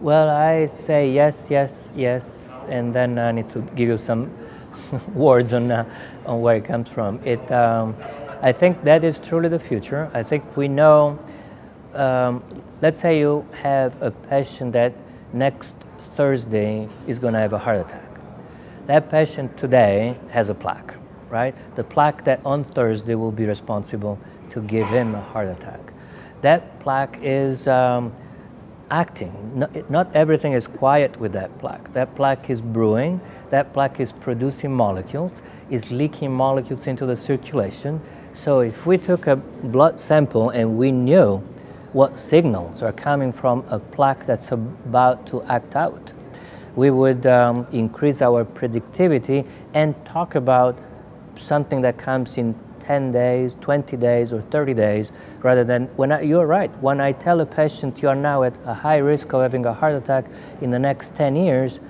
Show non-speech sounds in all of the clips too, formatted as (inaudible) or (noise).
Well, I say yes, yes, yes, and then I need to give you some (laughs) words on, uh, on where it comes from. It, um, I think that is truly the future. I think we know, um, let's say you have a patient that next Thursday is going to have a heart attack. That patient today has a plaque, right? The plaque that on Thursday will be responsible to give him a heart attack. That plaque is um, acting. Not, not everything is quiet with that plaque. That plaque is brewing, that plaque is producing molecules, is leaking molecules into the circulation. So if we took a blood sample and we knew what signals are coming from a plaque that's about to act out, we would um, increase our predictivity and talk about something that comes in 10 days, 20 days, or 30 days, rather than when I, you're right. When I tell a patient you are now at a high risk of having a heart attack in the next 10 years,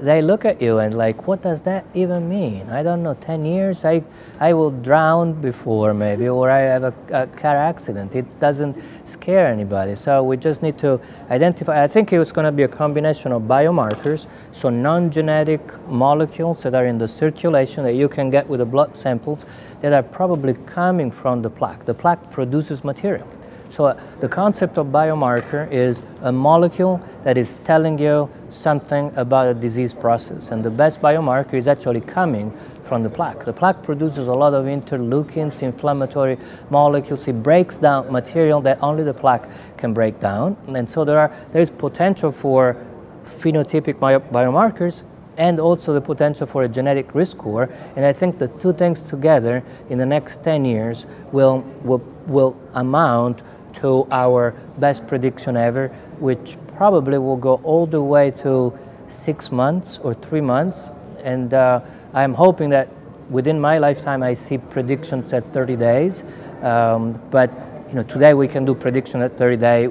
they look at you and like, what does that even mean? I don't know, 10 years, I, I will drown before maybe, or I have a, a car accident. It doesn't scare anybody. So we just need to identify, I think it's gonna be a combination of biomarkers, so non-genetic molecules that are in the circulation that you can get with the blood samples that are probably coming from the plaque. The plaque produces material. So uh, the concept of biomarker is a molecule that is telling you something about a disease process. And the best biomarker is actually coming from the plaque. The plaque produces a lot of interleukins, inflammatory molecules. It breaks down material that only the plaque can break down. And so there, are, there is potential for phenotypic bio biomarkers and also the potential for a genetic risk score. And I think the two things together in the next 10 years will, will, will amount to our best prediction ever, which probably will go all the way to six months or three months. And uh, I'm hoping that within my lifetime I see predictions at 30 days. Um, but you know, today we can do prediction at 30 days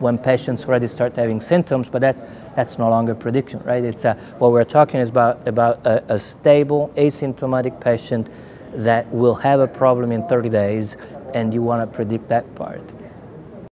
when patients already start having symptoms, but that's, that's no longer prediction, right? It's uh, what we're talking is about, about a, a stable, asymptomatic patient that will have a problem in 30 days and you want to predict that part.